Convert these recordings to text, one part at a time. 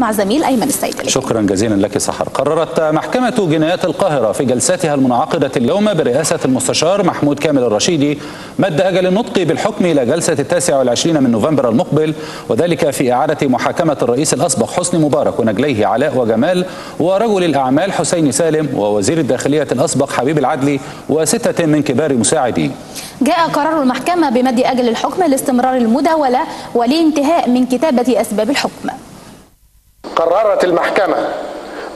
مع زميل أيمن السيد. شكرا جزيلا لك سحر. قررت محكمة جنايات القاهرة في جلساتها المنعقدة اليوم برئاسة المستشار محمود كامل الرشيدي مد أجل النطق بالحكم إلى جلسة التاسع والعشرين من نوفمبر المقبل وذلك في إعادة محاكمة الرئيس الأسبق حسني مبارك ونجليه علاء وجمال ورجل الأعمال حسين سالم ووزير الداخلية الأسبق حبيب العدلي وستة من كبار مساعديه جاء قرار المحكمة بمد أجل الحكم لاستمرار المداولة ولانتهاء من كتابة أسباب الحكم. قررت المحكمة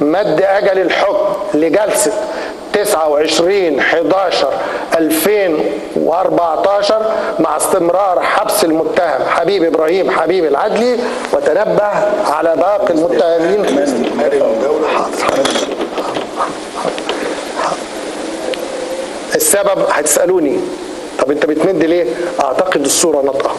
مد أجل الحكم لجلسة 29 11 2014 مع استمرار حبس المتهم حبيب إبراهيم حبيب العدلي وتنبه على باقي المتهمين. السبب هتسألوني. طب أنت بتمد ليه؟ أعتقد الصورة نطقة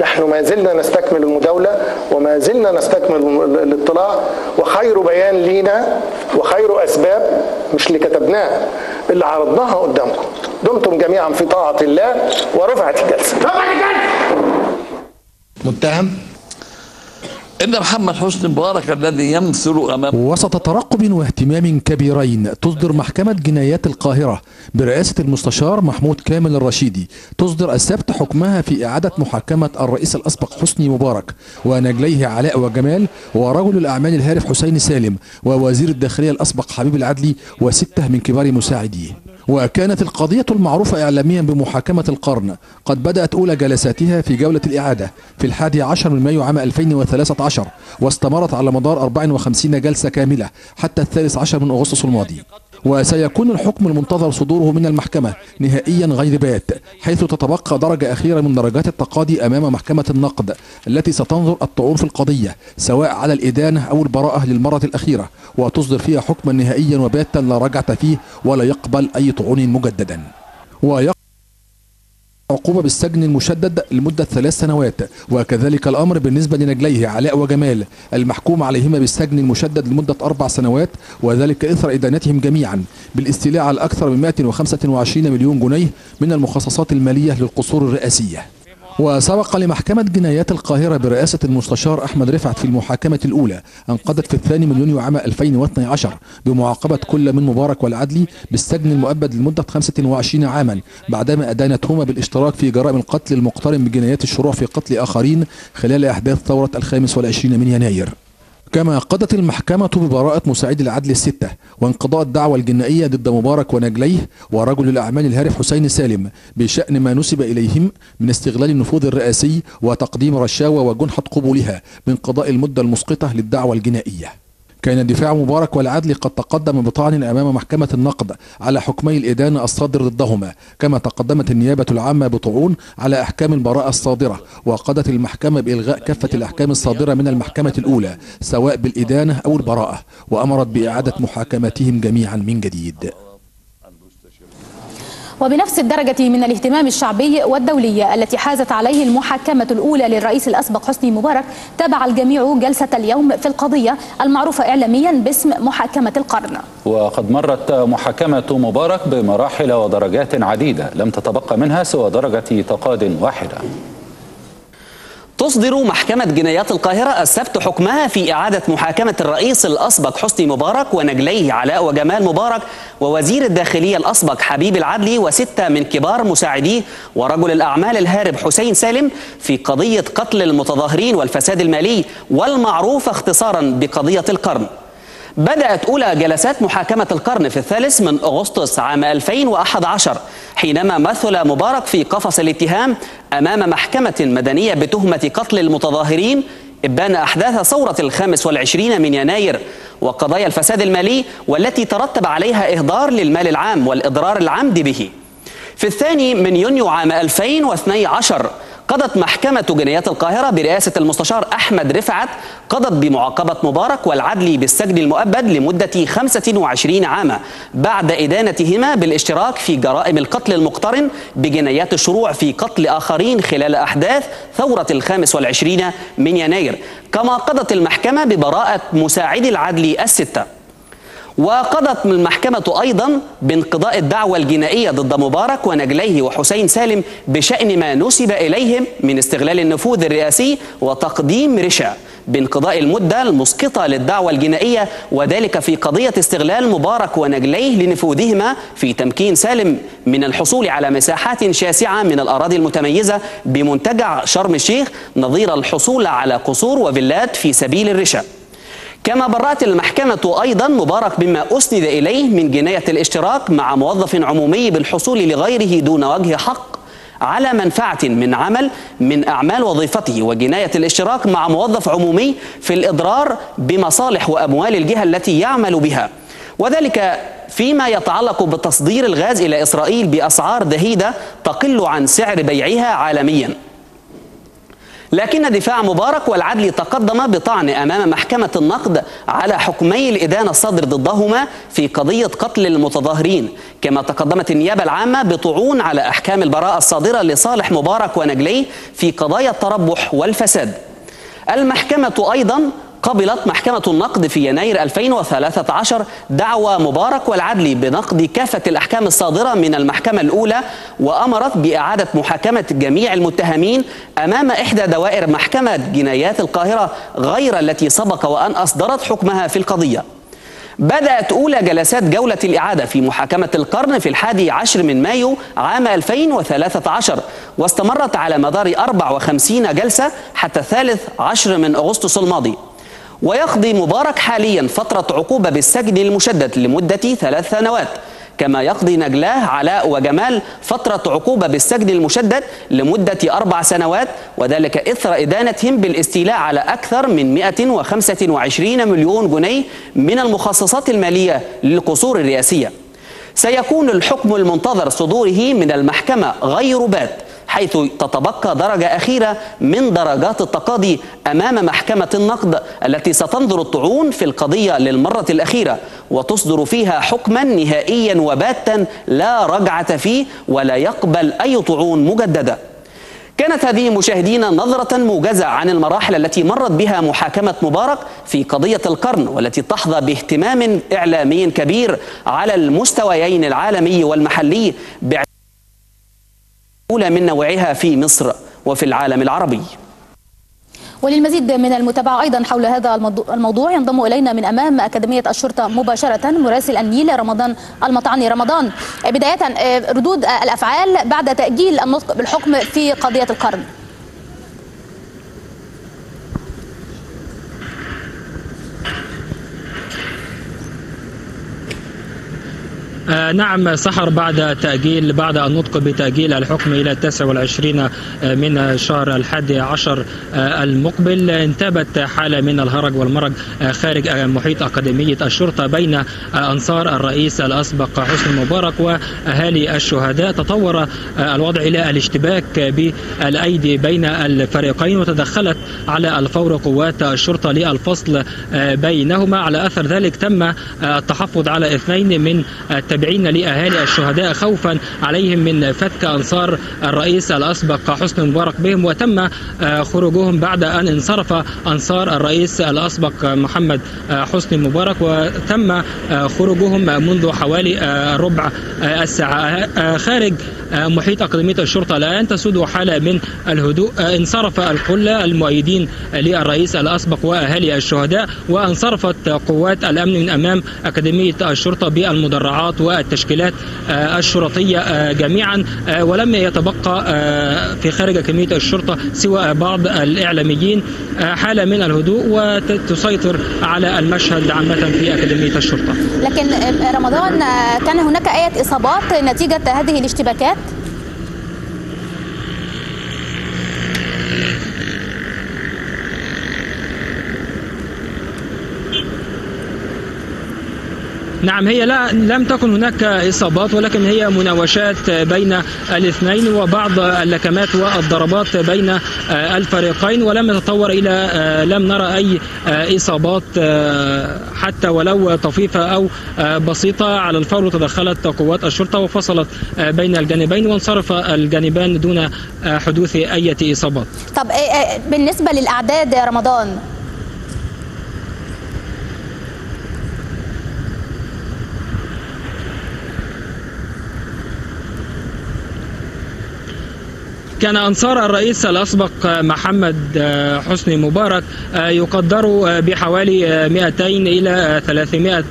نحن ما زلنا نستكمل المداولة وما زلنا نستكمل الاطلاع وخير بيان لينا وخير أسباب مش اللي كتبناه اللي عرضناها قدامكم. دمتم جميعا في طاعة الله ورفعت الجلسة! متهم؟ إن محمد حسني مبارك الذي يمثل أمام وسط ترقب واهتمام كبيرين تصدر محكمة جنايات القاهرة برئاسة المستشار محمود كامل الرشيدي. تصدر السبت حكمها في إعادة محاكمة الرئيس الأسبق حسني مبارك ونجليه علاء وجمال ورجل الأعمال الهارف حسين سالم ووزير الداخلية الأسبق حبيب العدلي وستة من كبار مساعديه. وكانت القضية المعروفة إعلاميا بمحاكمة القرن. قد بدأت أولى جلساتها في جولة الإعادة في الحادي عشر من مايو عام 2013 واستمرت على مدار 54 جلسة كاملة حتى الثالث عشر من أغسطس الماضي. وسيكون الحكم المنتظر صدوره من المحكمة نهائيا غير بات حيث تتبقى درجة أخيرة من درجات التقاضي أمام محكمة النقد التي ستنظر الطعون في القضية سواء على الإدانة أو البراءة للمرة الأخيرة وتصدر فيها حكما نهائيا وباتا لا رجعة فيه ولا يقبل أي طعون مجددا. ويقبل عقوبة بالسجن المشدد لمدة ثلاث سنوات وكذلك الأمر بالنسبة لنجليه علاء وجمال المحكوم عليهما بالسجن المشدد لمدة أربع سنوات وذلك إثر إدانتهم جميعا بالاستيلاء على أكثر من 125 مليون جنيه من المخصصات المالية للقصور الرئاسية. وسبق لمحكمة جنايات القاهرة برئاسة المستشار أحمد رفعت في المحاكمة الأولى أنقضت في الثاني من يونيو عام 2012 بمعاقبة كل من مبارك والعدلي بالسجن المؤبد لمدة 25 عاما بعدما أدانتهما بالاشتراك في جرائم القتل المقترن بجنايات الشروع في قتل آخرين خلال أحداث ثورة الخامس والعشرين من يناير. كما قضت المحكمة ببراءة مساعد العدل الستة وانقضاء الدعوى الجنائية ضد مبارك ونجليه ورجل الأعمال الهارف حسين سالم بشأن ما نسب إليهم من استغلال النفوذ الرئاسي وتقديم رشاوى وجنحة قبولها من قضاء المدة المسقطة للدعوى الجنائية. كان دفاع مبارك والعدل قد تقدم بطعن أمام محكمة النقد على حكمي الإدانة الصادر ضدهما كما تقدمت النيابة العامة بطعون على أحكام البراءة الصادرة وقضت المحكمة بإلغاء كافة الأحكام الصادرة من المحكمة الأولى سواء بالإدانة أو البراءة وأمرت بإعادة محاكمتهم جميعا من جديد. وبنفس الدرجة من الاهتمام الشعبي والدولي التي حازت عليه المحاكمة الأولى للرئيس الأسبق حسني مبارك تابع الجميع جلسة اليوم في القضية المعروفة إعلاميا باسم محاكمة القرن. وقد مرت محاكمة مبارك بمراحل ودرجات عديدة لم تتبقى منها سوى درجة تقاد واحدة. تصدر محكمة جنايات القاهرة السبت حكمها في إعادة محاكمة الرئيس الأسبق حسني مبارك ونجليه علاء وجمال مبارك ووزير الداخلية الأسبق حبيب العدلي وستة من كبار مساعديه ورجل الأعمال الهارب حسين سالم في قضية قتل المتظاهرين والفساد المالي والمعروفة اختصارا بقضية القرن. بدأت أولى جلسات محاكمة القرن في الثالث من أغسطس عام 2011 حينما مثل مبارك في قفص الاتهام أمام محكمة مدنية بتهمة قتل المتظاهرين إبان أحداث ثورة الخامس والعشرين من يناير وقضايا الفساد المالي والتي ترتب عليها إهدار للمال العام والإضرار العمد به. في الثاني من يونيو عام 2012 قضت محكمة جنايات القاهرة برئاسة المستشار أحمد رفعت قضت بمعاقبة مبارك والعدلي بالسجن المؤبد لمدة 25 عاما بعد إدانتهما بالاشتراك في جرائم القتل المقترن بجنايات الشروع في قتل آخرين خلال أحداث ثورة الخامس والعشرين من يناير كما قضت المحكمة ببراءة مساعدي العدل الستة. وقضت المحكمة أيضا بانقضاء الدعوى الجنائية ضد مبارك ونجليه وحسين سالم بشأن ما نسب إليهم من استغلال النفوذ الرئاسي وتقديم رشا بانقضاء المدة المسقطة للدعوة الجنائية وذلك في قضية استغلال مبارك ونجليه لنفوذهما في تمكين سالم من الحصول على مساحات شاسعة من الأراضي المتميزة بمنتجع شرم الشيخ نظير الحصول على قصور وفيلات في سبيل الرشا. كما برأت المحكمة أيضا مبارك بما أسند إليه من جناية الاشتراك مع موظف عمومي بالحصول لغيره دون وجه حق على منفعة من عمل من أعمال وظيفته وجناية الاشتراك مع موظف عمومي في الإضرار بمصالح وأموال الجهة التي يعمل بها. وذلك فيما يتعلق بتصدير الغاز إلى إسرائيل بأسعار دهيدة تقل عن سعر بيعها عالمياً. لكن دفاع مبارك والعدل تقدم بطعن أمام محكمة النقد على حكمي الإدانة الصادر ضدهما في قضية قتل المتظاهرين، كما تقدمت النيابة العامة بطعون على أحكام البراءة الصادرة لصالح مبارك ونجليه في قضايا التربح والفساد. المحكمة أيضا قبلت محكمة النقد في يناير 2013 دعوى مبارك والعدلي بنقد كافة الأحكام الصادرة من المحكمة الأولى وأمرت بإعادة محاكمة جميع المتهمين أمام إحدى دوائر محكمة جنايات القاهرة غير التي سبق وأن أصدرت حكمها في القضية. بدأت أولى جلسات جولة الإعادة في محاكمة القرن في الحادي عشر من مايو عام 2013 واستمرت على مدار 54 جلسة حتى الثالث عشر من أغسطس الماضي. ويقضي مبارك حاليا فترة عقوبة بالسجن المشدد لمدة ثلاث سنوات كما يقضي نجلاه علاء وجمال فترة عقوبة بالسجن المشدد لمدة أربع سنوات وذلك إثر إدانتهم بالاستيلاء على أكثر من 125 مليون جنيه من المخصصات المالية للقصور الرئاسية. سيكون الحكم المنتظر صدوره من المحكمة غير بات حيث تتبقى درجة أخيرة من درجات التقاضي أمام محكمة النقد التي ستنظر الطعون في القضية للمرة الأخيرة وتصدر فيها حكما نهائيا وباتا لا رجعة فيه ولا يقبل أي طعون مجددة. كانت هذه مشاهدينا نظرة موجزة عن المراحل التي مرت بها محاكمة مبارك في قضية القرن والتي تحظى باهتمام إعلامي كبير على المستويين العالمي والمحلي أولى من نوعها في مصر وفي العالم العربي. وللمزيد من المتابعة أيضا حول هذا الموضوع ينضم إلينا من أمام أكاديمية الشرطة مباشرة مراسل النيل رمضان المطعني رمضان. بداية ردود الأفعال بعد تأجيل النطق بالحكم في قضية القرن. آه نعم سحر بعد تأجيل بعد النطق بتأجيل الحكم إلى التاسع والعشرين من شهر الحادي عشر آه المقبل. انتابت حالة من الهرج والمرج آه خارج محيط أكاديمية الشرطة بين أنصار الرئيس الأسبق حسني مبارك وأهالي الشهداء. تطور الوضع إلى الاشتباك بالأيدي بين الفريقين وتدخلت على الفور قوات الشرطة للفصل بينهما. على أثر ذلك تم التحفظ على اثنين من التابعين لأهالي الشهداء خوفا عليهم من فتك أنصار الرئيس الأسبق حسني مبارك بهم وتم خروجهم بعد أن انصرف أنصار الرئيس الأسبق محمد حسني مبارك وتم خروجهم منذ حوالي ربع الساعة خارج محيط أكاديمية الشرطة. الآن تسود حالة من الهدوء انصرف الكل المؤيدين للرئيس الأسبق وأهالي الشهداء وانصرفت قوات الأمن من أمام أكاديمية الشرطة بالمدرعات والتشكيلات الشرطية جميعا ولم يتبقى في خارج أكاديمية الشرطة سوى بعض الإعلاميين حالة من الهدوء وتسيطر على المشهد عامة في أكاديمية الشرطة. لكن رمضان كان هناك آية إصابات نتيجة هذه الاشتباكات؟ نعم هي لا لم تكن هناك إصابات ولكن هي مناوشات بين الاثنين وبعض اللكمات والضربات بين الفريقين ولم يتطور إلى لم نرى أي إصابات حتى ولو طفيفة أو بسيطة على الفور تدخلت قوات الشرطة وفصلت بين الجانبين وانصرف الجانبان دون حدوث أي إصابات. طب بالنسبة للأعداد يا رمضان كان أنصار الرئيس الأسبق محمد حسني مبارك يقدروا بحوالي 200 إلى 300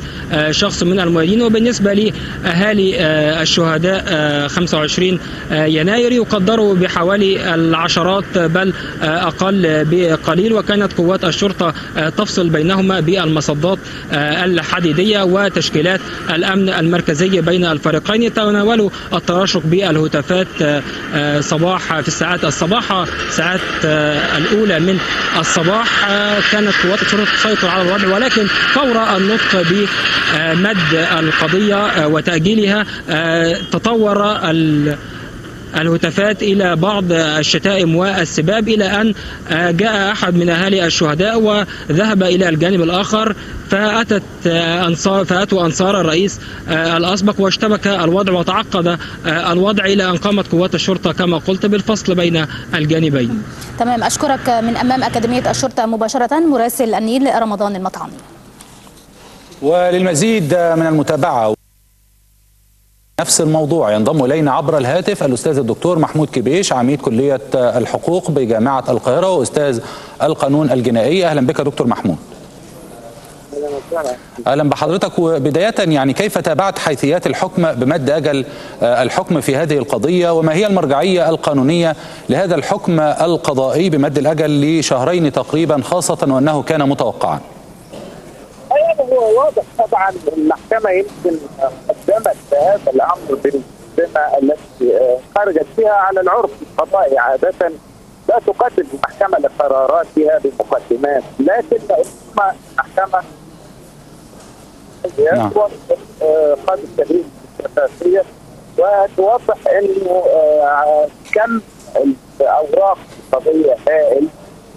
شخص من المؤيدين وبالنسبة لأهالي الشهداء 25 يناير يقدروا بحوالي العشرات بل أقل بقليل وكانت قوات الشرطة تفصل بينهما بالمصدات الحديدية وتشكيلات الأمن المركزي بين الفريقين تناولوا التراشق بالهتافات صباح في الساعات الصباحة ساعات الأولى من الصباح كانت قوات الشرطة تسيطر على الوضع ولكن فور النطق بمد القضية وتأجيلها تطور الهتافات إلى بعض الشتائم والسباب إلى أن جاء أحد من أهالي الشهداء وذهب إلى الجانب الآخر فأتت أنصار فأتوا أنصار الرئيس الأسبق واشتبك الوضع وتعقد الوضع إلى أن قامت قوات الشرطة كما قلت بالفصل بين الجانبين. تمام أشكرك من أمام أكاديمية الشرطة مباشرة مراسل النيل رمضان المطعمي. وللمزيد من المتابعة نفس الموضوع ينضم إلينا عبر الهاتف الأستاذ الدكتور محمود كبيش عميد كلية الحقوق بجامعة القاهرة وأستاذ القانون الجنائي. أهلا بك دكتور محمود. أهلا بحضرتك. وبداية يعني كيف تابعت حيثيات الحكم بمد أجل الحكم في هذه القضية؟ وما هي المرجعية القانونية لهذا الحكم القضائي بمد الأجل لشهرين تقريبا خاصة وأنه كان متوقعا؟ هو واضح طبعا المحكمة يمكن قدمت هذا الأمر بالمقدمه التي خرجت فيها على العرف القضائي عادة. لا تقدم المحكمه لقراراتها بمقدمات لكن المحكمة نعم. التدريب الاساسيه وتوضح إنه كم الأوراق القضية هائل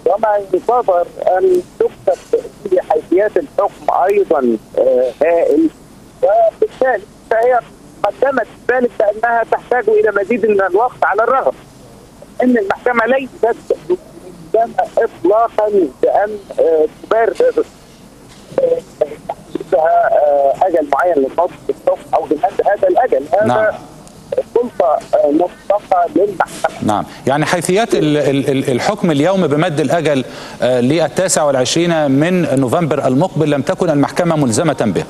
وما ينتظر أن تكتب في حيثيات الحكم أيضا هائل وبالتالي فهي قدمت ذلك بأنها تحتاج إلى مزيد من الوقت على الرغم إن المحكمة ليست ملزمة اطلاقا بأن تبرر أجل معين للنص الحكم أو بمد هذا الأجل. هذا نعم. سلطة مطلقة للمحكمة. نعم. يعني حيثيات الحكم اليوم بمد الأجل للتاسع والعشرين من نوفمبر المقبل لم تكن المحكمة ملزمة به.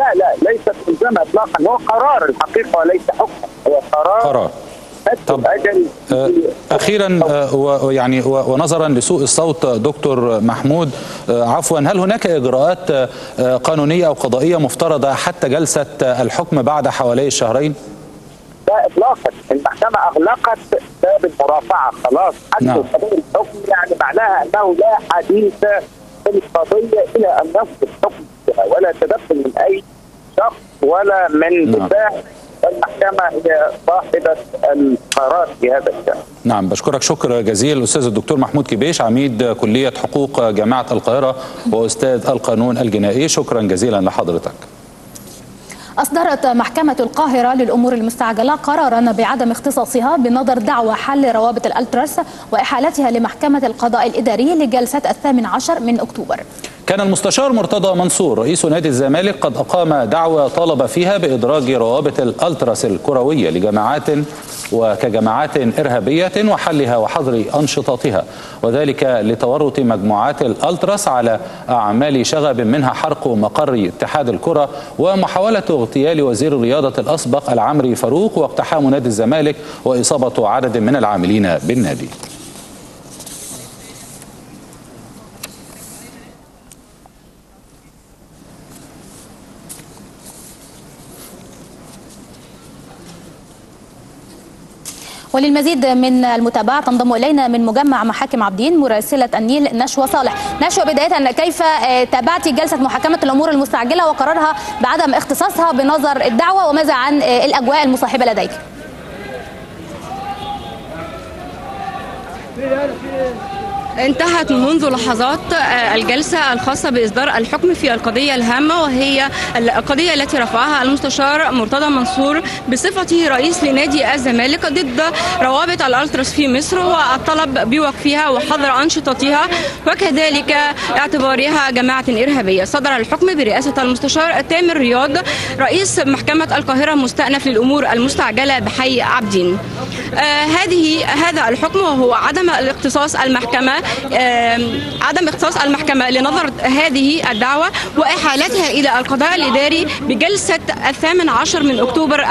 لا لا ليست ملزمة إطلاقا هو قرار الحقيقة وليس حكم هو قرار قرار طب أجل أخيرا ويعني ونظرا لسوء الصوت دكتور محمود عفوا هل هناك إجراءات قانونية أو قضائية مفترضة حتى جلسة الحكم بعد حوالي الشهرين؟ لا اطلاقا المحكمة أغلقت باب المرافعة خلاص حتى نعم. الحكم يعني معناها أنه لا حديث في القضية إلى أن يصدر حكم بها ولا تدخل شخص ولا من نعم. دفاع المحكمه هي صاحبة القرار في هذا الشأن. نعم بشكرك. شكر جزيل الأستاذ الدكتور محمود كبيش عميد كلية حقوق جامعة القاهرة وأستاذ القانون الجنائي. شكرا جزيلا لحضرتك. أصدرت محكمة القاهرة للأمور المستعجلة قرارا بعدم اختصاصها بنظر دعوى حل روابط الألتراس وإحالتها لمحكمة القضاء الإداري لجلسة الثامن عشر من أكتوبر. كان المستشار مرتضى منصور رئيس نادي الزمالك قد أقام دعوة طالب فيها بإدراج روابط الألتراس الكروية لجماعات وكجماعات إرهابية وحلها وحظر أنشطتها وذلك لتورط مجموعات الألتراس على أعمال شغب منها حرق مقر اتحاد الكرة ومحاولة اغتيال وزير الرياضة الأسبق العمري فاروق واقتحام نادي الزمالك وإصابة عدد من العاملين بالنادي. وللمزيد من المتابعة تنضم إلينا من مجمع محاكم عابدين مراسلة النيل نشوى صالح. نشوى بداية كيف تابعت جلسة محاكمة الأمور المستعجلة وقرارها بعدم اختصاصها بنظر الدعوة وماذا عن الأجواء المصاحبة لديك؟ انتهت منذ لحظات الجلسة الخاصة بإصدار الحكم في القضية الهامة وهي القضية التي رفعها المستشار مرتضى منصور بصفته رئيس لنادي الزمالك ضد روابط الألتراس في مصر والطلب بوقفها وحظر أنشطتها وكذلك اعتبارها جماعة إرهابية. صدر الحكم برئاسة المستشار تامر رياض رئيس محكمة القاهرة مستأنف للأمور المستعجلة بحي عابدين. آه هذه هذا الحكم وهو عدم الاختصاص المحكمة آه عدم اختصاص المحكمة لنظر هذه الدعوة وإحالتها إلى القضاء الإداري بجلسة الثامن عشر من أكتوبر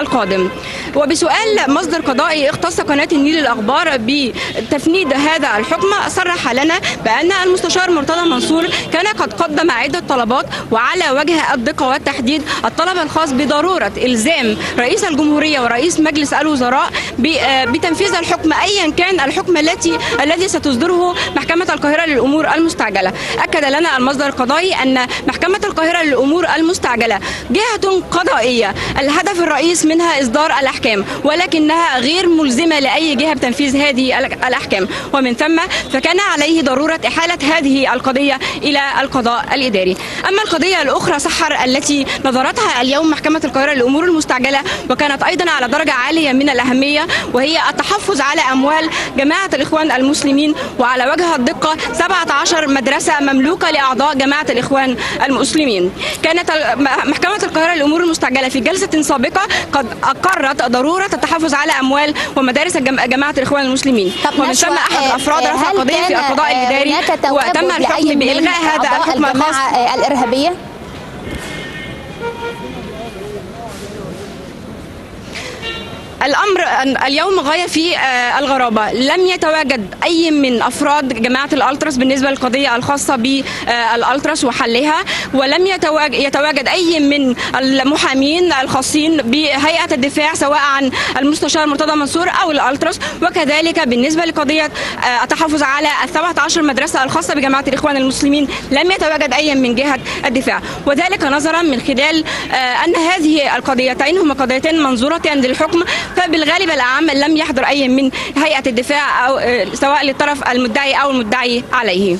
القادم. وبسؤال مصدر قضائي اختص قناة النيل الأخبار بتفنيد هذا الحكم صرح لنا بأن المستشار مرتضى منصور كان قد قدم عدة طلبات وعلى وجه الدقة والتحديد الطلب الخاص بضرورة إلزام رئيس الجمهورية ورئيس مجلس الوزراء بتنفيذ الحكم أيا كان الحكم التي الذي ستصدره محكمة القاهرة للأمور المستعجلة. أكد لنا المصدر القضائي أن محكمة القاهرة للأمور المستعجلة جهة قضائية. الهدف الرئيس منها إصدار الأحكام ولكنها غير ملزمة لأي جهة بتنفيذ هذه الأحكام. ومن ثم فكان عليه ضرورة إحالة هذه القضية إلى القضاء الإداري. أما القضية الأخرى سحر التي نظرتها اليوم محكمة القاهرة للأمور المستعجلة وكانت أيضا على درجة عالية من الأهمية وهي التحفظ على أموال جماعة الإخوان المسلمين وعلى وجه الدقة 17 مدرسة مملوكة لأعضاء جماعة الإخوان المسلمين. كانت محكمة القاهرة للأمور المستعجلة في جلسة سابقة قد أقرت ضرورة التحفظ على أموال ومدارس جماعة الإخوان المسلمين. ومن ثم أحد الأفراد رفع قضية في القضاء الإداري وتم الحكم بإلغاء هذا الحكم الخاص الإرهابية؟ الأمر اليوم غاية في الغرابة. لم يتواجد أي من أفراد جماعة الألتراس بالنسبة للقضية الخاصة بالألتراس وحلها ولم يتواجد أي من المحامين الخاصين بهيئة الدفاع سواء عن المستشار مرتضى منصور أو الألتراس. وكذلك بالنسبة لقضية التحفظ على ال 17 مدرسة الخاصة بجماعة الإخوان المسلمين لم يتواجد أي من جهة الدفاع. وذلك نظرا من خلال أن هذه القضيتين هما قضيتين منظورتين للحكم فبالغالب الأعم لم يحضر أي من هيئة الدفاع أو سواء للطرف المدعي أو المدعي عليه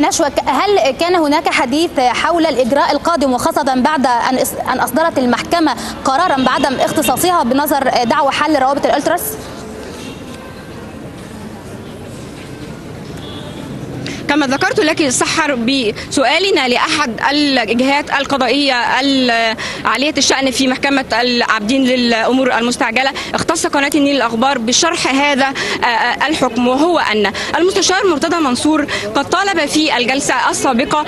نشوى هل كان هناك حديث حول الإجراء القادم وخاصة بعد أن أصدرت المحكمة قرارا بعدم اختصاصها بنظر دعوى حل روابط الألتراس؟ كما ذكرت لك سحر بسؤالنا لأحد الجهات القضائية عاليه الشأن في محكمة العابدين للأمور المستعجلة. اختص قناة النيل الأخبار بشرح هذا الحكم وهو أن المستشار مرتضى منصور قد طالب في الجلسة السابقة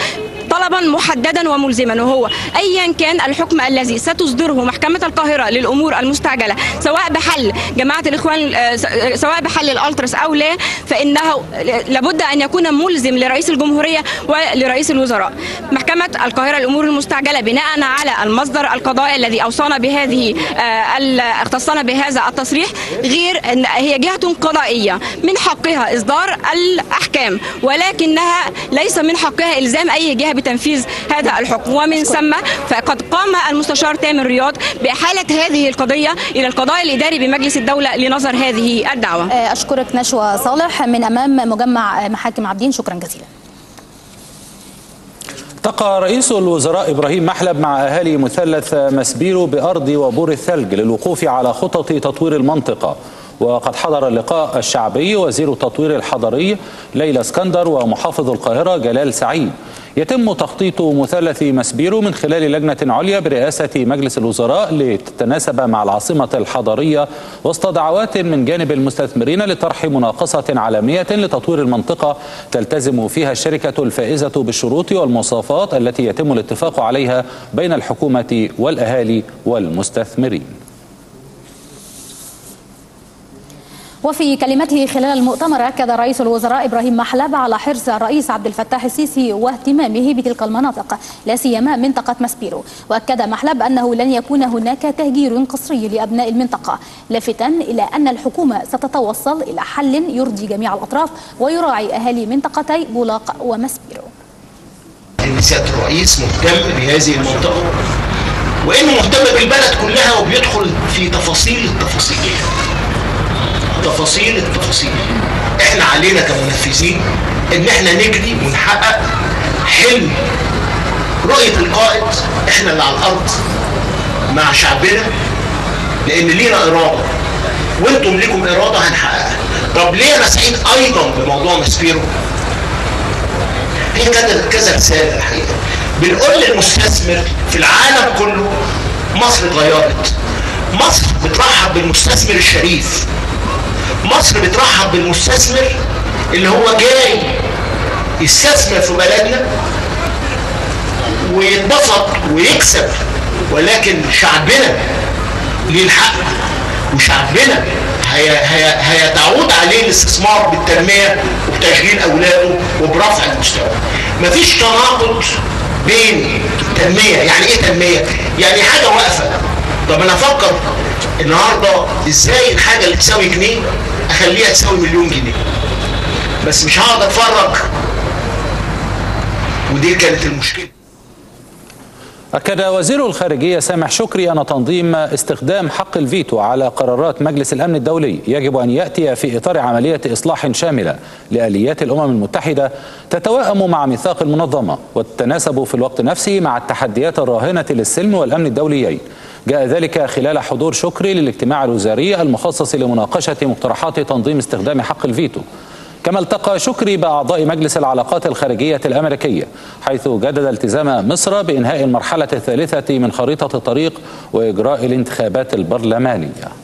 طلبا محددا وملزما وهو ايا كان الحكم الذي ستصدره محكمة القاهرة للأمور المستعجلة سواء بحل جماعة الإخوان سواء بحل الألتراس أو لا فإنه لابد أن يكون ملزم لرئيس الجمهورية ولرئيس الوزراء. محكمة القاهرة للأمور المستعجلة بناء على المصدر القضائي الذي أوصانا بهذه اختصنا بهذا التصريح غير أن هي جهة قضائية من حقها إصدار الأحكام ولكنها ليس من حقها إلزام أي جهة بتنفيذ هذا الحكم ومن ثم فقد قام المستشار تامر رياض بإحالة هذه القضية إلى القضاء الإداري بمجلس الدولة لنظر هذه الدعوة. أشكرك نشوى صالح من أمام مجمع محاكم عابدين شكرا جزيلا. التقى رئيس الوزراء إبراهيم محلب مع أهالي مثلث مسبيرو بأرض وبور الثلج للوقوف على خطط تطوير المنطقة وقد حضر اللقاء الشعبي وزير التطوير الحضري ليلى اسكندر ومحافظ القاهرة جلال سعيد يتم تخطيط مثلث مسبيرو من خلال لجنة عليا برئاسة مجلس الوزراء لتتناسب مع العاصمة الحضرية وسط دعوات من جانب المستثمرين لطرح مناقصة عالمية لتطوير المنطقة. تلتزم فيها الشركة الفائزة بالشروط والمواصفات التي يتم الاتفاق عليها بين الحكومة والأهالي والمستثمرين. وفي كلمته خلال المؤتمر أكد رئيس الوزراء إبراهيم محلب على حرص الرئيس عبد الفتاح السيسي واهتمامه بتلك المناطق لا سيما منطقة مسبيرو وأكد محلب أنه لن يكون هناك تهجير قسري لأبناء المنطقة لافتا إلى أن الحكومة ستتوصل إلى حل يرضي جميع الأطراف ويراعي أهالي منطقتي بولاق ومسبيرو ان سياده الرئيس مهتم بهذه المنطقة. وإنه مهتم بالبلد كلها وبيدخل في تفاصيل التفاصيل. تفاصيل التفاصيل. إحنا علينا كمنفذين إن إحنا نجري ونحقق حلم. رؤية القائد إحنا اللي على الأرض مع شعبنا لأن لينا إرادة. وإنتم ليكم إرادة هنحققها. طب ليه أنا سعيد أيضا بموضوع ماسبيرو في كذا كذا رساله الحقيقة. بنقول للمستثمر في العالم كله مصر اتغيرت. مصر بترحب بالمستثمر الشريف. مصر بترحب بالمستثمر اللي هو جاي يستثمر في بلدنا ويتبسط ويكسب ولكن شعبنا ليه الحق وشعبنا هي هي هيتعود عليه الاستثمار بالتنمية وبتشغيل أولاده وبرفع المستوى. مفيش تناقض بين التنمية، يعني إيه تنمية؟ يعني حاجة واقفة. طب أنا أفكر النهارده إزاي الحاجة اللي تساوي جنيه أخليها تساوي مليون جنيه. بس مش هقعد اتفرج. ودي كانت المشكلة. أكد وزير الخارجية سامح شكري أن تنظيم استخدام حق الفيتو على قرارات مجلس الأمن الدولي يجب أن يأتي في إطار عملية إصلاح شاملة لآليات الأمم المتحدة تتوائم مع ميثاق المنظمة وتتناسب في الوقت نفسه مع التحديات الراهنة للسلم والأمن الدوليين جاء ذلك خلال حضور شكري للاجتماع الوزاري المخصص لمناقشة مقترحات تنظيم استخدام حق الفيتو. كما التقى شكري بأعضاء مجلس العلاقات الخارجية الأمريكية حيث جدد التزام مصر بإنهاء المرحلة الثالثة من خريطة الطريق وإجراء الانتخابات البرلمانية.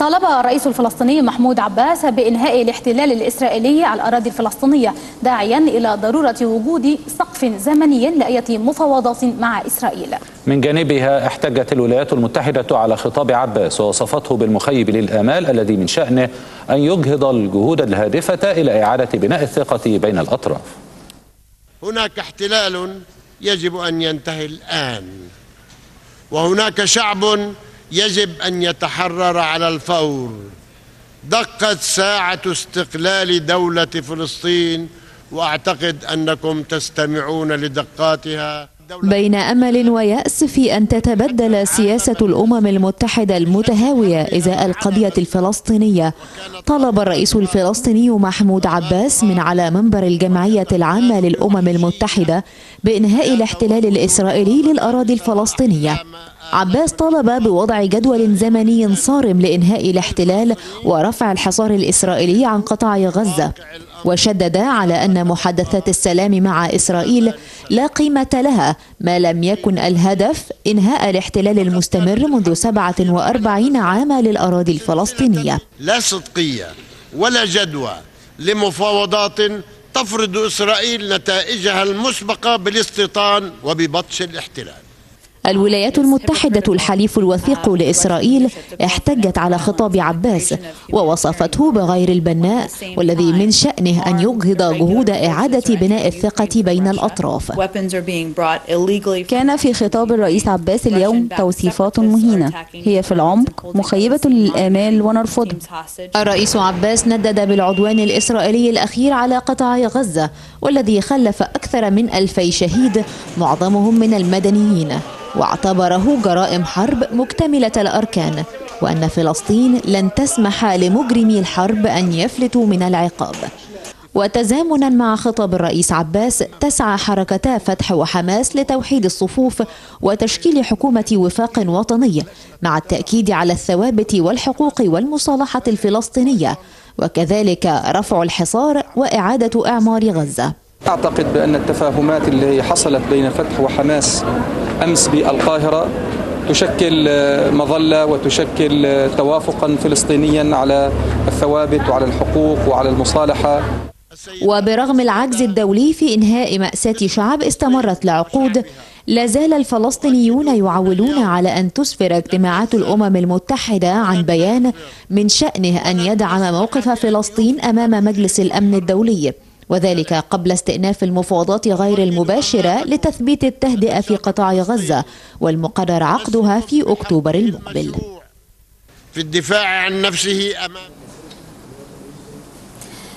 طالب الرئيس الفلسطيني محمود عباس بإنهاء الاحتلال الإسرائيلي على الأراضي الفلسطينية داعيا إلى ضرورة وجود سقف زمني لأية مفاوضات مع إسرائيل. من جانبها احتجت الولايات المتحدة على خطاب عباس ووصفته بالمخيب للآمال الذي من شأنه أن يجهض الجهود الهادفة إلى إعادة بناء الثقة بين الأطراف. هناك احتلال يجب أن ينتهي الآن وهناك شعب يجب أن يتحرر على الفور. دقت ساعة استقلال دولة فلسطين وأعتقد أنكم تستمعون لدقاتها. بين أمل ويأس في أن تتبدل سياسة الأمم المتحدة المتهاوية إزاء القضية الفلسطينية. طلب الرئيس الفلسطيني محمود عباس من على منبر الجمعية العامة للأمم المتحدة بإنهاء الاحتلال الإسرائيلي للأراضي الفلسطينية. عباس طالب بوضع جدول زمني صارم لإنهاء الاحتلال ورفع الحصار الإسرائيلي عن قطاع غزة. وشدد على أن محادثات السلام مع إسرائيل لا قيمة لها ما لم يكن الهدف إنهاء الاحتلال المستمر منذ 47 عاما للأراضي الفلسطينية. لا صدقية ولا جدوى لمفاوضات تفرض إسرائيل نتائجها المسبقة بالاستيطان وببطش الاحتلال. الولايات المتحدة الحليف الوثيق لإسرائيل احتجت على خطاب عباس ووصفته بغير البناء والذي من شأنه أن يجهض جهود إعادة بناء الثقة بين الأطراف. كان في خطاب الرئيس عباس اليوم توصيفات مهينة. هي في العمق مخيبة للآمال ونرفضها الرئيس عباس ندد بالعدوان الإسرائيلي الأخير على قطاع غزة والذي خلف أكثر من ألفي شهيد معظمهم من المدنيين. واعتبره جرائم حرب مكتملة الأركان وأن فلسطين لن تسمح لمجرمي الحرب أن يفلتوا من العقاب. وتزامنا مع خطاب الرئيس عباس تسعى حركتا فتح وحماس لتوحيد الصفوف وتشكيل حكومة وفاق وطني مع التأكيد على الثوابت والحقوق والمصالحة الفلسطينية وكذلك رفع الحصار وإعادة إعمار غزة. أعتقد بأن التفاهمات اللي حصلت بين فتح وحماس أمس بالقاهرة تشكل مظلة وتشكل توافقا فلسطينيا على الثوابت وعلى الحقوق وعلى المصالحة. وبرغم العجز الدولي في إنهاء مأساة شعب استمرت لعقود لا زال الفلسطينيون يعولون على أن تسفر اجتماعات الأمم المتحدة عن بيان من شأنه أن يدعم موقف فلسطين أمام مجلس الأمن الدولي. وذلك قبل استئناف المفاوضات غير المباشرة لتثبيت التهدئة في قطاع غزة والمقرر عقدها في أكتوبر المقبل. في الدفاع عن نفسه أمام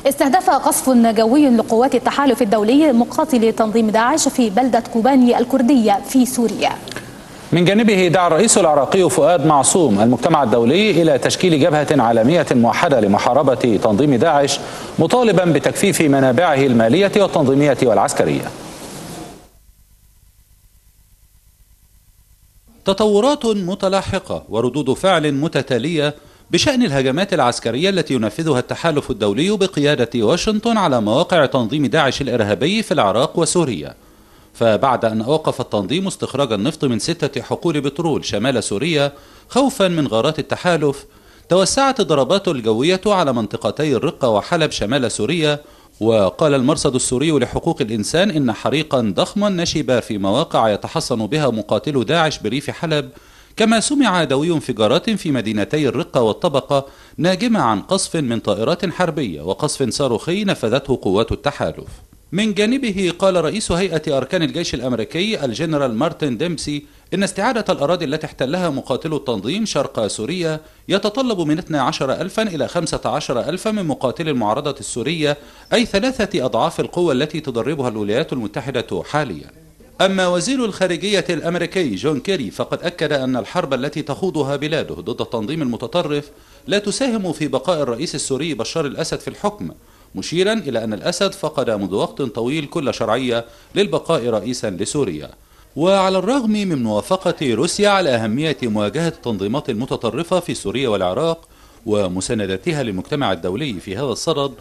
استهدف قصف جوي لقوات التحالف الدولي مقاتلي تنظيم داعش في بلدة كوباني الكردية في سوريا. من جانبه دعا الرئيس العراقي فؤاد معصوم المجتمع الدولي إلى تشكيل جبهة عالمية موحدة لمحاربة تنظيم داعش مطالبا بتكثيف منابعه المالية والتنظيمية والعسكرية. تطورات متلاحقة وردود فعل متتالية بشأن الهجمات العسكرية التي ينفذها التحالف الدولي بقيادة واشنطن على مواقع تنظيم داعش الإرهابي في العراق وسوريا. فبعد أن أوقف التنظيم استخراج النفط من ستة حقول بترول شمال سوريا خوفا من غارات التحالف توسعت الضربات الجوية على منطقتي الرقة وحلب شمال سوريا. وقال المرصد السوري لحقوق الإنسان إن حريقا ضخما نشب في مواقع يتحصن بها مقاتلو داعش بريف حلب. كما سمع دوي انفجارات في مدينتي الرقة والطبقة ناجمة عن قصف من طائرات حربية وقصف صاروخي نفذته قوات التحالف. من جانبه قال رئيس هيئة أركان الجيش الأمريكي الجنرال مارتن ديمسي إن استعادة الأراضي التي احتلها مقاتلو التنظيم شرق سوريا يتطلب من 12 ألفا إلى 15 ألفا من مقاتلي المعارضة السورية أي ثلاثة أضعاف القوة التي تدربها الولايات المتحدة حاليا. أما وزير الخارجية الأمريكي جون كيري فقد أكد أن الحرب التي تخوضها بلاده ضد التنظيم المتطرف لا تساهم في بقاء الرئيس السوري بشار الأسد في الحكم مشيرا إلى أن الأسد فقد منذ وقت طويل كل شرعية للبقاء رئيسا لسوريا. وعلى الرغم من موافقة روسيا على أهمية مواجهة التنظيمات المتطرفة في سوريا والعراق ومساندتها للمجتمع الدولي في هذا الصدد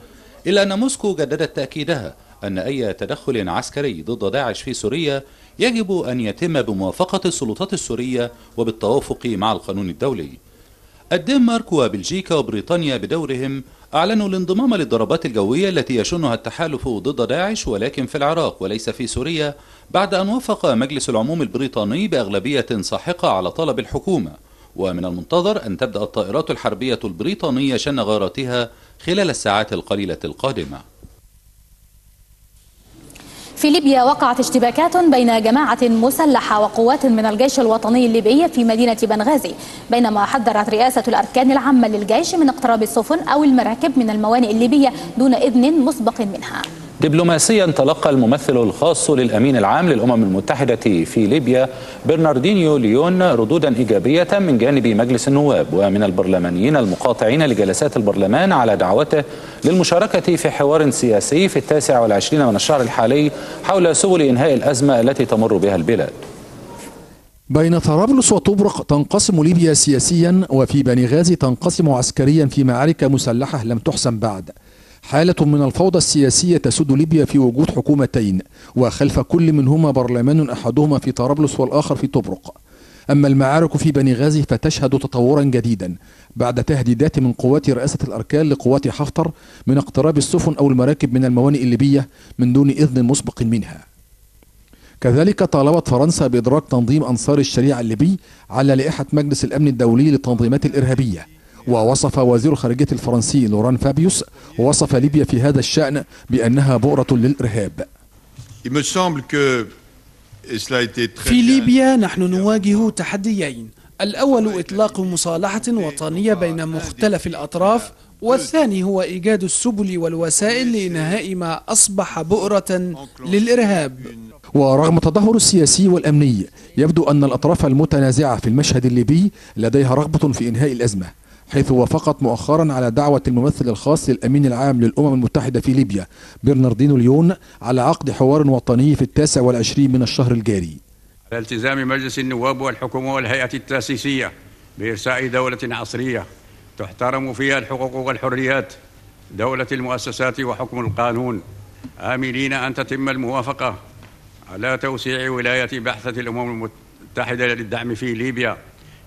إلا أن موسكو جددت تأكيدها أن أي تدخل عسكري ضد داعش في سوريا يجب أن يتم بموافقة السلطات السورية وبالتوافق مع القانون الدولي. الدنمارك وبلجيكا وبريطانيا بدورهم أعلنوا الانضمام للضربات الجوية التي يشنها التحالف ضد داعش ولكن في العراق وليس في سوريا بعد أن وافق مجلس العموم البريطاني بأغلبية ساحقة على طلب الحكومة. ومن المنتظر أن تبدأ الطائرات الحربية البريطانية شن غاراتها خلال الساعات القليلة القادمة. في ليبيا وقعت اشتباكات بين جماعة مسلحة وقوات من الجيش الوطني الليبي في مدينة بنغازي بينما حذرت رئاسة الأركان العامة للجيش من اقتراب السفن أو المراكب من الموانئ الليبية دون إذن مسبق منها. دبلوماسيا تلقى الممثل الخاص للأمين العام للأمم المتحدة في ليبيا برناردينيو ليون ردودا إيجابية من جانب مجلس النواب ومن البرلمانيين المقاطعين لجلسات البرلمان على دعوته للمشاركة في حوار سياسي في التاسع والعشرين من الشهر الحالي حول سبل إنهاء الأزمة التي تمر بها البلاد. بين طرابلس وطبرق تنقسم ليبيا سياسيا وفي بنغازي تنقسم عسكريا في معارك مسلحة لم تحسم بعد. حالة من الفوضى السياسية تسود ليبيا في وجود حكومتين وخلف كل منهما برلمان أحدهما في طرابلس والآخر في طبرق. أما المعارك في بنغازي فتشهد تطورا جديدا بعد تهديدات من قوات رئاسة الأركان لقوات حفتر من اقتراب السفن أو المراكب من الموانئ الليبية من دون إذن مسبق منها. كذلك طالبت فرنسا بإدراك تنظيم أنصار الشريعة الليبي على لائحة مجلس الأمن الدولي للتنظيمات الإرهابية. ووصف وزير خارجية الفرنسي لوران فابيوس وصف ليبيا في هذا الشأن بأنها بؤرة للإرهاب. في ليبيا نحن نواجه تحديين. الأول إطلاق مصالحة وطنية بين مختلف الأطراف. والثاني هو إيجاد السبل والوسائل لإنهاء ما أصبح بؤرة للإرهاب. ورغم التدهور السياسي والأمني يبدو أن الأطراف المتنازعة في المشهد الليبي لديها رغبة في إنهاء الأزمة. حيث وافقت مؤخرا على دعوة الممثل الخاص للأمين العام للأمم المتحدة في ليبيا برناردينو ليون على عقد حوار وطني في التاسع والعشرين من الشهر الجاري. على التزام مجلس النواب والحكومة والهيئة التأسيسية بإرساء دولة عصرية تحترم فيها الحقوق والحريات دولة المؤسسات وحكم القانون. آملين أن تتم الموافقة على توسيع ولاية بعثة الأمم المتحدة للدعم في ليبيا.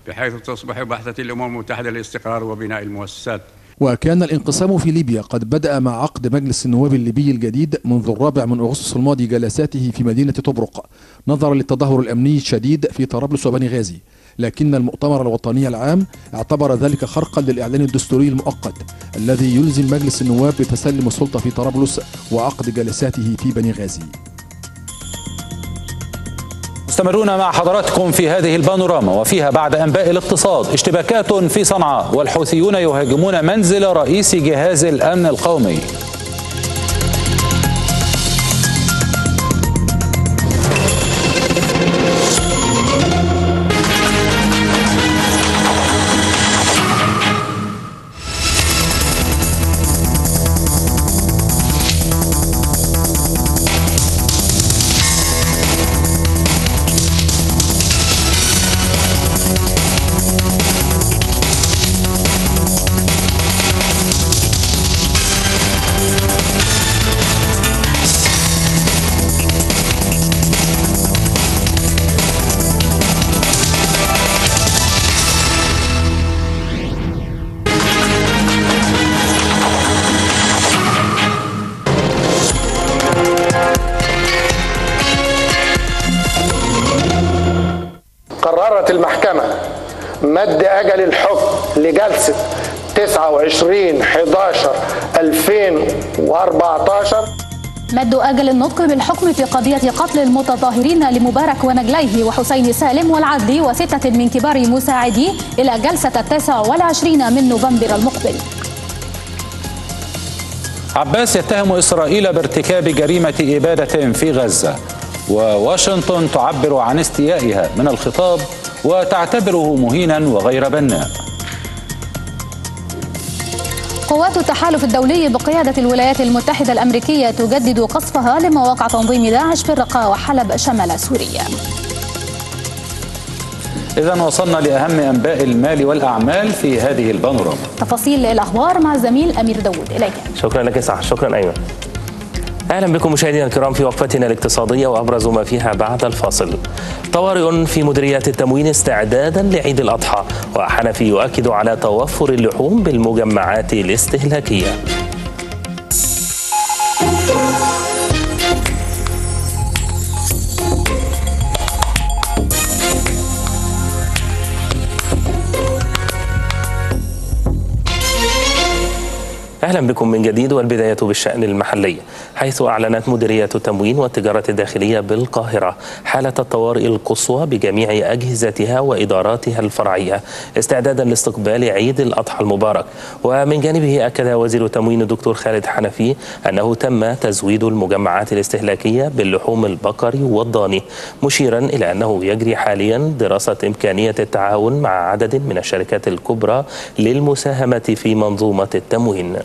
بحيث تصبح بعثة الأمم المتحدة للاستقرار وبناء المؤسسات. وكان الانقسام في ليبيا. قد بدأ مع عقد مجلس النواب الليبي الجديد منذ الرابع من أغسطس الماضي جلساته في مدينة طبرق. نظرا للتدهور الأمني الشديد في طرابلس وبنغازي لكن المؤتمر الوطني العام اعتبر ذلك خرقا للإعلان الدستوري المؤقت الذي يلزم مجلس النواب بتسلم السلطة في طرابلس وعقد جلساته في بنغازي مستمرون مع حضراتكم في هذه البانوراما وفيها بعد أنباء الاقتصاد. اشتباكات في صنعاء والحوثيون يهاجمون منزل رئيس جهاز الأمن القومي. أجل الحكم لجلسة 29 11 2014 مد أجل النطق بالحكم في قضية قتل المتظاهرين لمبارك ونجليه وحسين سالم والعدلي وستة من كبار مساعديه إلى جلسة التاسع والعشرين من نوفمبر المقبل. عباس يتهم إسرائيل بارتكاب جريمة إبادة في غزة وواشنطن تعبر عن استيائها من الخطاب وتعتبره مهينا وغير بناء قوات التحالف الدولي بقيادة الولايات المتحدة الأمريكية تجدد قصفها لمواقع تنظيم داعش في الرقة وحلب شمال سوريا. إذا وصلنا لأهم أنباء المال والأعمال في هذه البانوراما. تفاصيل الأخبار مع الزميل أمير داود إليك. شكرا لك سعد. شكرا أيمن. أهلا بكم مشاهدينا الكرام في وقفتنا الاقتصادية وأبرز ما فيها بعد الفاصل. طوارئ في مديريات التموين استعدادا لعيد الأضحى وحنفي يؤكد على توفر اللحوم بالمجمعات الاستهلاكية. أهلا بكم من جديد والبداية بالشأن المحلي حيث أعلنت مديرية التموين والتجارة الداخلية بالقاهرة حالة الطوارئ القصوى بجميع أجهزتها وإداراتها الفرعية استعدادا لاستقبال عيد الأضحى المبارك. ومن جانبه أكد وزير التموين الدكتور خالد حنفي أنه تم تزويد المجمعات الاستهلاكية باللحوم البقري والضاني مشيرا إلى أنه يجري حاليا دراسة إمكانية التعاون مع عدد من الشركات الكبرى للمساهمة في منظومة التموين.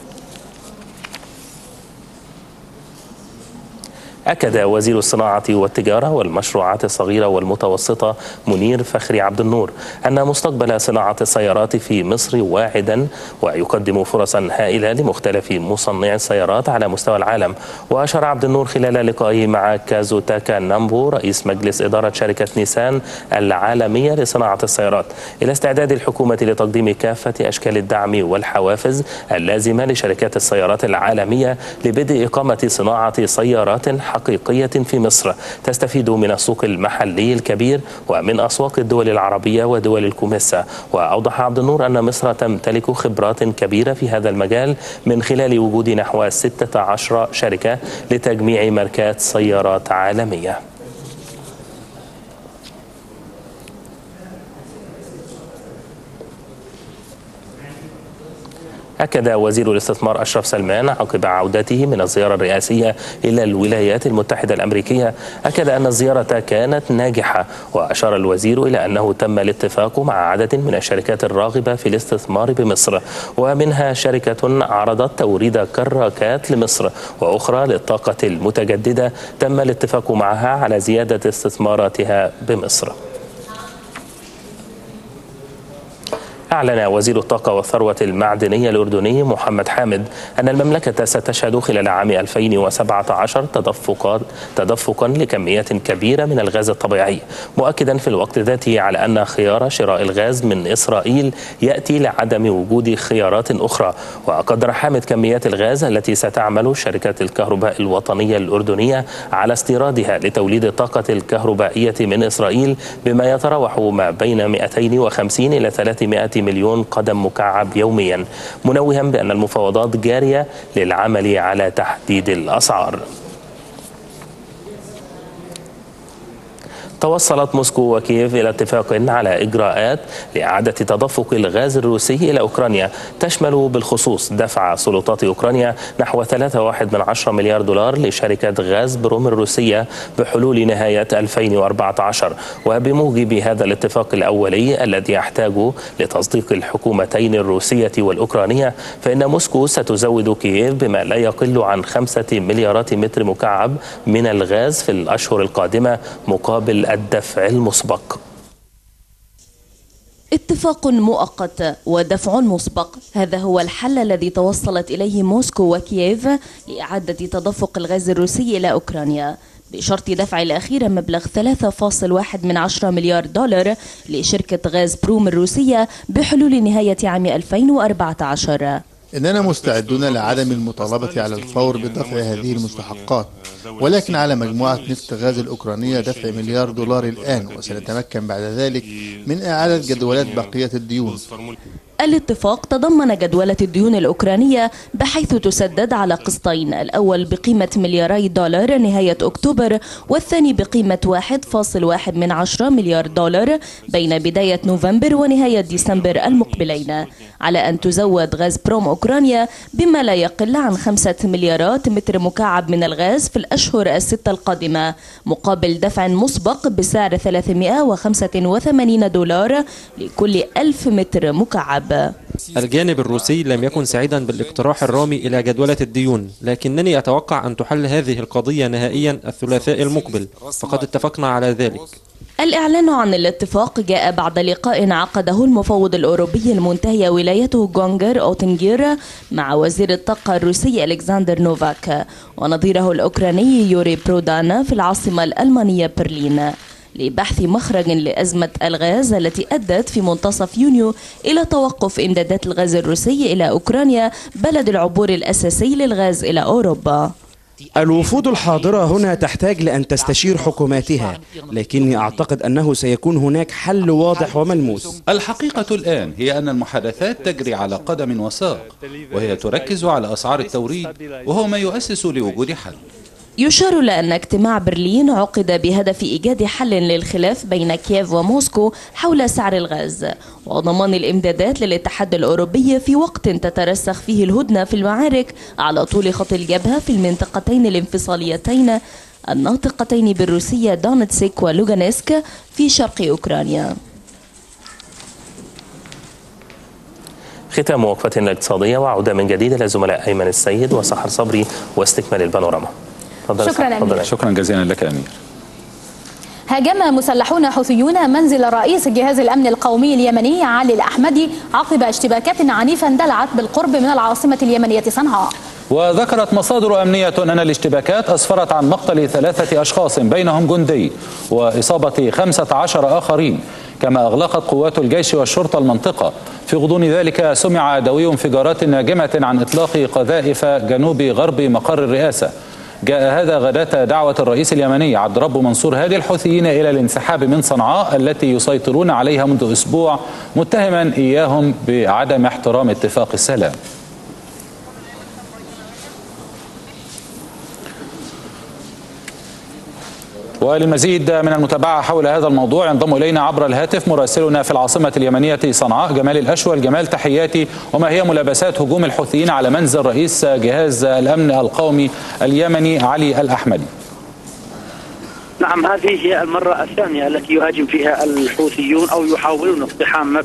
أكد وزير الصناعة والتجارة والمشروعات الصغيرة والمتوسطة منير فخري عبد النور أن مستقبل صناعة السيارات في مصر واعدا ويقدم فرصا هائلة لمختلف مصنعي السيارات على مستوى العالم. وأشار عبد النور خلال لقائه مع كازو تاكا نامبو رئيس مجلس إدارة شركة نيسان العالمية لصناعة السيارات إلى استعداد الحكومة لتقديم كافة أشكال الدعم والحوافز اللازمة لشركات السيارات العالمية لبدء إقامة صناعة سيارات حقيقية في مصر. تستفيد من السوق المحلي الكبير ومن أسواق الدول العربية ودول الكوميسا وأوضح عبد النور أن مصر تمتلك خبرات كبيرة في هذا المجال من خلال وجود نحو 16 شركة لتجميع ماركات سيارات عالمية. أكد وزير الاستثمار أشرف سلمان عقب عودته من الزيارة الرئاسية إلى الولايات المتحدة الأمريكية أكد أن الزيارة كانت ناجحة وأشار الوزير إلى أنه تم الاتفاق مع عدد من الشركات الراغبة في الاستثمار بمصر ومنها شركة عرضت توريد كراكات لمصر وأخرى للطاقة المتجددة تم الاتفاق معها على زيادة استثماراتها بمصر. أعلن وزير الطاقة والثروة المعدنية الأردني محمد حامد أن المملكة ستشهد خلال عام 2017 تدفقات تدفقا لكميات كبيرة من الغاز الطبيعي مؤكدا في الوقت ذاته على أن خيار شراء الغاز من إسرائيل يأتي لعدم وجود خيارات أخرى. وقدر حامد كميات الغاز التي ستعمل شركة الكهرباء الوطنية الأردنية على استيرادها لتوليد الطاقة الكهربائية من إسرائيل بما يتراوح ما بين 250 إلى 300 مليون قدم مكعب يوميا منوها بأن المفاوضات جارية للعمل على تحديد الأسعار. توصلت موسكو وكييف إلى اتفاق على إجراءات لإعادة تدفق الغاز الروسي إلى أوكرانيا. تشمل بالخصوص دفع سلطات أوكرانيا نحو 3.1 مليار دولار لشركة غاز بروم الروسية بحلول نهاية 2014 وبموجب هذا الاتفاق الأولي الذي يحتاج لتصديق الحكومتين الروسية والأوكرانية فإن موسكو ستزود كييف بما لا يقل عن خمسة مليارات متر مكعب من الغاز في الأشهر القادمة مقابل الدفع المسبق. اتفاق مؤقت ودفع مسبق. هذا هو الحل الذي توصلت إليه موسكو وكييف لإعادة تدفق الغاز الروسي إلى أوكرانيا. بشرط دفع الأخير مبلغ 3.1 من 10 مليار دولار لشركة غاز بروم الروسية بحلول نهاية عام 2014 إننا مستعدون لعدم المطالبة على الفور بدفع هذه المستحقات ولكن على مجموعة نفط غاز الأوكرانية دفع مليار دولار الآن وسنتمكن بعد ذلك من إعادة جدولات بقية الديون. الاتفاق تضمن جدولة الديون الأوكرانية بحيث تسدد على قسطين الأول بقيمة ملياري دولار نهاية أكتوبر والثاني بقيمة 1.1 من عشرة مليار دولار بين بداية نوفمبر ونهاية ديسمبر المقبلين. على أن تزود غاز بروم أوكرانيا بما لا يقل عن خمسة مليارات متر مكعب من الغاز في الأشهر الستة القادمة مقابل دفع مسبق بسعر 385 دولار لكل ألف متر مكعب. الجانب. الروسي لم يكن سعيدا بالاقتراح الرامي إلى جدولة الديون لكنني أتوقع أن تحل هذه القضية نهائيا الثلاثاء المقبل. فقد اتفقنا على ذلك. الإعلان عن الاتفاق جاء بعد لقاء عقده المفوض الأوروبي المنتهي ولايته جونتر أوتنجر مع وزير الطاقة الروسي ألكسندر نوفاك ونظيره الأوكراني يوري برودان في العاصمة الألمانية برلين. لبحث مخرج لأزمة الغاز التي أدت في منتصف يونيو إلى توقف إمدادات الغاز الروسي إلى أوكرانيا بلد العبور الأساسي للغاز إلى أوروبا. الوفود الحاضرة هنا تحتاج لأن تستشير حكوماتها لكني أعتقد أنه سيكون هناك حل واضح وملموس. الحقيقة الآن هي أن المحادثات تجري على قدم وساق وهي تركز على أسعار التوريد وهو ما يؤسس لوجود حل. يشار إلى أن اجتماع برلين عقد بهدف إيجاد حل للخلاف بين كييف وموسكو حول سعر الغاز وضمان الإمدادات للاتحاد الأوروبي في وقت تترسخ فيه الهدنة في المعارك على طول خط الجبهة في المنطقتين الانفصاليتين الناطقتين بالروسية دونتسك ولوغانسك في شرق أوكرانيا. ختام وقفتنا الاقتصادية وعودة من جديد إلى زملاء أيمن السيد وسحر صبري واستكمال البانوراما. شكرا أمير. شكرا جزيلا لك أمير. هاجم مسلحون حوثيون منزل رئيس جهاز الأمن القومي اليمني علي الأحمدي عقب اشتباكات عنيفة اندلعت بالقرب من العاصمة اليمنية صنعاء. وذكرت مصادر أمنية أن الاشتباكات أسفرت عن مقتل ثلاثة أشخاص بينهم جندي وإصابة خمسة عشر آخرين كما أغلقت قوات الجيش والشرطة المنطقة. في غضون ذلك سمع دوي انفجارات ناجمة عن إطلاق قذائف جنوب غرب مقر الرئاسة. جاء هذا غداة دعوة الرئيس اليمني عبد رب منصور هادي الحوثيين إلى الانسحاب من صنعاء التي يسيطرون عليها منذ أسبوع متهما إياهم بعدم احترام اتفاق السلام. وللمزيد من المتابعة حول هذا الموضوع ينضم إلينا عبر الهاتف مراسلنا في العاصمة اليمنية صنعاء جمال الأشول. جمال تحياتي. وما هي ملابسات هجوم الحوثيين على منزل رئيس جهاز الأمن القومي اليمني علي الأحمدي؟ نعم هذه هي المرة الثانية التي يهاجم فيها الحوثيون أو يحاولون اقتحام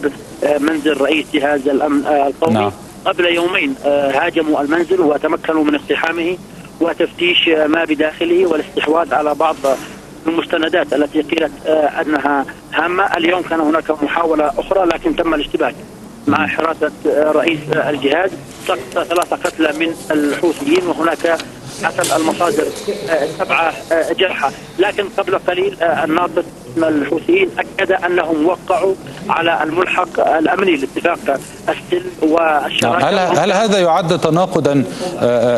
منزل رئيس جهاز الأمن القومي. نعم. قبل يومين هاجموا المنزل وتمكنوا من اقتحامه وتفتيش ما بداخله والاستحواذ على بعض المستندات التي قيلت أنها هامة، اليوم كان هناك محاولة أخرى لكن تم الاشتباك. مع حراسة رئيس الجهاز سقط ثلاثة قتلى من الحوثيين وهناك حسب المصادر سبعة جرحى، لكن قبل قليل الناطق من الحوثيين أكد أنهم وقعوا على الملحق الأمني لاتفاق السلم والشراكة. هل هل هذا يعد تناقضا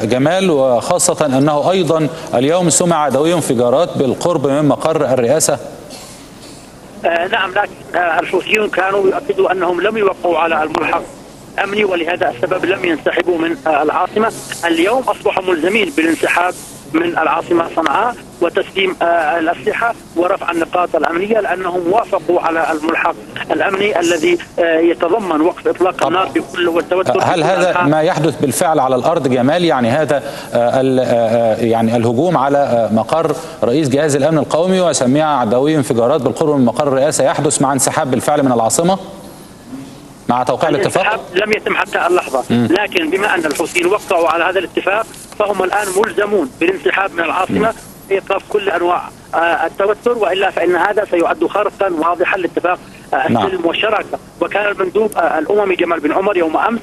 جمال؟ وخاصة أنه أيضا اليوم سمع دوي انفجارات بالقرب من مقر الرئاسة؟ آه نعم لكن آه الحوثيون كانوا يؤكدوا أنهم لم يوقعوا على الملحق امني ولهذا السبب لم ينسحبوا من آه العاصمة، اليوم اصبحوا ملزمين بالانسحاب من العاصمة صنعاء وتسليم آه الأسلحة ورفع النقاط الأمنية لأنهم وافقوا على الملحق الأمني الذي آه يتضمن وقف إطلاق النار بكل والتوتر. هل هذا ما يحدث بالفعل على الأرض جمال؟ يعني هذا آه يعني الهجوم على مقر رئيس جهاز الأمن القومي وسميها عدوي انفجارات بالقرب من مقر الرئاسه يحدث مع انسحاب بالفعل من العاصمة؟ مع توقيع الاتفاق؟ لم يتم حتى اللحظة، م. لكن بما أن الحوثيين وقعوا على هذا الاتفاق فهم الآن ملزمون بالانسحاب من العاصمة ايقاف كل أنواع التوتر وإلا فإن هذا سيعد خرقا واضحا لاتفاق السلم والشراكة، وكان المندوب الاممي جمال بن عمر يوم أمس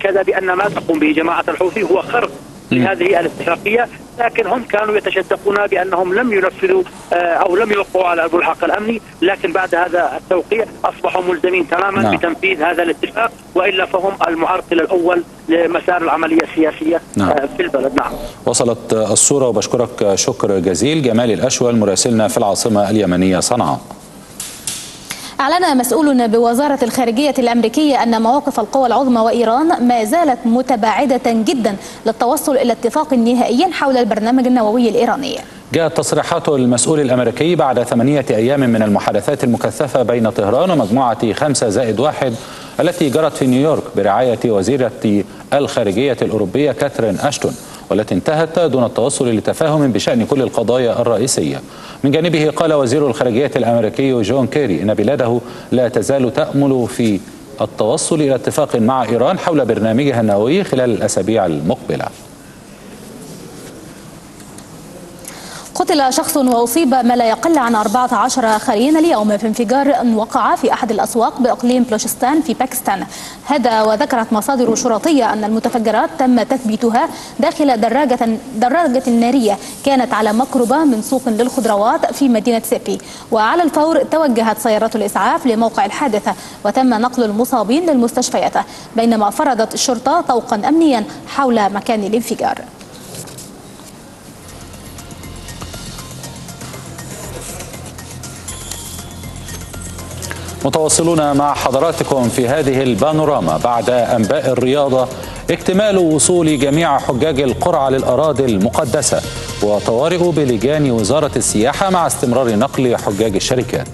كذا بأن ما تقوم به جماعة الحوثي هو خرق لهذه الاتفاقية لكن هم كانوا يتشدقون بأنهم لم ينفذوا أو لم يوقعوا على الملحق الامني لكن بعد هذا التوقيع أصبحوا ملزمين تماما نعم. بتنفيذ هذا الاتفاق وإلا فهم المعرقل الأول لمسار العملية السياسية نعم. في البلد نعم وصلت الصورة وبشكرك شكر جزيل جمال الاشول مراسلنا في العاصمة اليمنية صنعاء أعلن مسؤول بوزارة الخارجية الأمريكية أن مواقف القوى العظمى وإيران ما زالت متباعدة جدا للتوصل إلى اتفاق نهائي حول البرنامج النووي الإيراني. جاءت تصريحات المسؤول الأمريكي بعد ثمانية أيام من المحادثات المكثفة بين طهران ومجموعة خمسة زائد واحد التي جرت في نيويورك برعاية وزيرة الخارجية الأوروبية كاثرين أشتون. والتي انتهت دون التوصل لتفاهم بشأن كل القضايا الرئيسية. من جانبه قال وزير الخارجية الأمريكي جون كيري إن بلاده لا تزال تأمل في التوصل إلى اتفاق مع إيران حول برنامجها النووي خلال الأسابيع المقبلة. قتل شخص وأصيب ما لا يقل عن 14 آخرين اليوم في انفجار وقع في أحد الأسواق بإقليم بلوشستان في باكستان. هذا وذكرت مصادر شرطية أن المتفجرات تم تثبيتها داخل دراجة, دراجة نارية كانت على مقربة من سوق للخضروات في مدينة سيبي. وعلى الفور توجهت سيارات الإسعاف لموقع الحادثة وتم نقل المصابين للمستشفيات بينما فرضت الشرطة طوقا أمنيا حول مكان الانفجار. متواصلون مع حضراتكم في هذه البانوراما بعد أنباء الرياضة اكتمال وصول جميع حجاج القرعة للأراضي المقدسة وطوارئ بلجان وزارة السياحة مع استمرار نقل حجاج الشركات.